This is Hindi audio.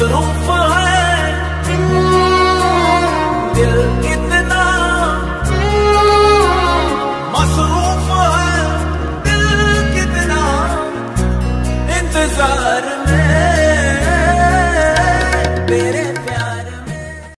मसरूफ है। दिल कितना मसरूफ है। दिल कितना इंतज़ार में। तेरे